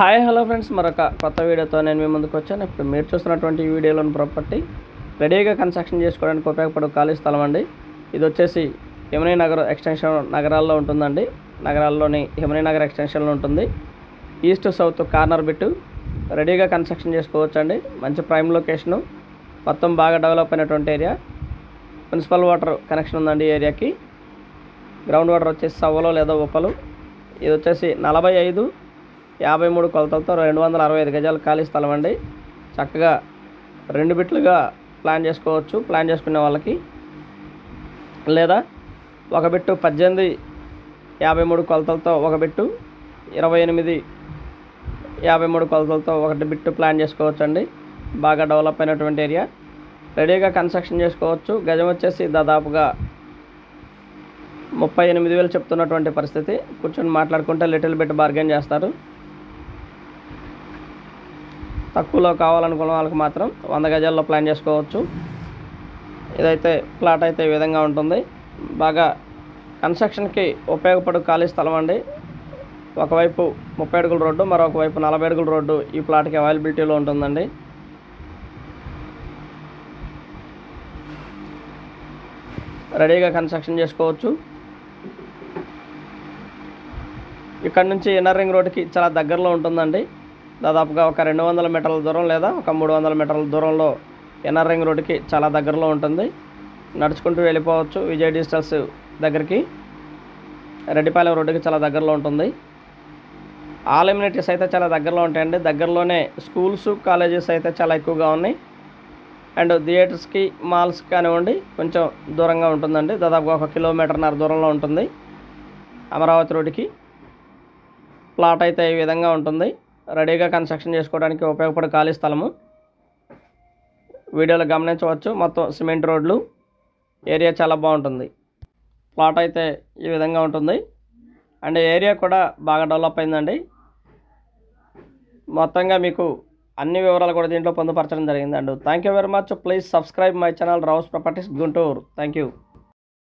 Hi hello friends. మరొక కొత్త వీడియోతో నేను మీ ముందుకు వచ్చాను. ఇప్పుడు మీరు చూస్తున్నటువంటి వీడియోలోని ప్రాపర్టీ రెడీగా కన్స్ట్రక్షన్ చేసుకోవడానికి ఉపయోగపడే ఖాళీ స్థలం అండి. ఇది వచ్చేసి యమునీ నగర్ ఎక్స్టెన్షన్ నగరాల్లో ఉంటుందండి. నగరాల్లోని యమునీ నగర్ ఎక్స్టెన్షన్లో ఉంటుంది. ఈస్ట్ సౌత్ కార్నర్ బిట్టు రెడీగా కన్స్ట్రక్షన్ చేసుకోవచ్చు అండి మంచి ప్రైమ్ లొకేషను. మొత్తం బాగా డెవలప్ అయినటువంటి ఏరియా. మున్సిపల్ వాటర్ కనెక్షన్ ఉందండి ఏరియాకి. గ్రౌండ్ వాటర్ వచ్చేసి సవ్వలో లేదా ఉప్పలు. ఇది వచ్చేసి నలభై ఐదు యాభై మూడు కొలతలతో రెండు వందల అరవై ఐదు గజాలు ఖాళీ స్థలం అండి. చక్కగా రెండు బిట్లుగా ప్లాన్ చేసుకోవచ్చు. ప్లాన్ చేసుకునే వాళ్ళకి లేదా ఒక బిట్టు పద్దెనిమిది యాభై మూడు కొలతలతో ఒక బిట్టు ఇరవై ఎనిమిది యాభై మూడు కొలతలతో ఒకటి బిట్టు ప్లాన్ చేసుకోవచ్చు అండి బాగా డెవలప్ అయినటువంటి ఏరియా. రెడీగా కన్స్ట్రక్షన్ చేసుకోవచ్చు. గజం వచ్చేసి దాదాపుగా ముప్పై ఎనిమిది వేలు చెప్తున్నటువంటి పరిస్థితి. కూర్చొని మాట్లాడుకుంటే లిటిల్ బిట్ బార్గెన్ చేస్తారు. తక్కువలో కావాలనుకున్న వాళ్ళకి మాత్రం వంద గజాల్లో ప్లాన్ చేసుకోవచ్చు. ఇదైతే ప్లాట్ అయితే ఈ విధంగా ఉంటుంది. బాగా కన్స్ట్రక్షన్కి ఉపయోగపడు ఖాళీ స్థలం అండి. ఒకవైపు ముప్పై అడుగుల రోడ్డు మరొక వైపు నలభై అడుగుల రోడ్డు ఈ ప్లాట్కి అవైలబిలిటీలో ఉంటుందండి. రెడీగా కన్స్ట్రక్షన్ చేసుకోవచ్చు. ఇక్కడ నుంచి ఇన్నర్ రింగ్ రోడ్కి చాలా దగ్గరలో ఉంటుందండి. దాదాపుగా ఒక రెండు వందల మీటర్ల దూరం లేదా ఒక మూడు వందల మీటర్ల దూరంలో ఎన్ఆర్ రింగ్ రోడ్డుకి చాలా దగ్గరలో ఉంటుంది. నడుచుకుంటూ వెళ్ళిపోవచ్చు. విజయ్ డిజిటల్స్ దగ్గరికి. రెడ్డిపాలెం రోడ్డుకి చాలా దగ్గరలో ఉంటుంది. ఆల్ ఇమ్యూనిటీస్ అయితే చాలా దగ్గరలో ఉంటాయండి. దగ్గరలోనే స్కూల్స్ కాలేజెస్ అయితే చాలా ఎక్కువగా ఉన్నాయి. అండ్ థియేటర్స్కి మాల్స్ కానివ్వండి కొంచెం దూరంగా ఉంటుందండి. దాదాపుగా ఒక కిలోమీటర్న్నర దూరంలో ఉంటుంది. అమరావతి రోడ్డుకి. ప్లాట్ అయితే ఈ విధంగా ఉంటుంది. రెడీగా కన్స్ట్రక్షన్ చేసుకోవడానికి ఉపయోగపడే ఖాళీ స్థలము. వీడియోలో గమనించవచ్చు మొత్తం సిమెంట్ రోడ్లు. ఏరియా చాలా బాగుంటుంది. ప్లాట్ అయితే ఈ విధంగా ఉంటుంది. అండ్ ఏరియా కూడా బాగా డెవలప్ అయిందండి. మొత్తంగా మీకు అన్ని వివరాలు కూడా దీంట్లో పొందుపరచడం జరిగింది and thank you very much please subscribe my channel rows properties Guntur thank you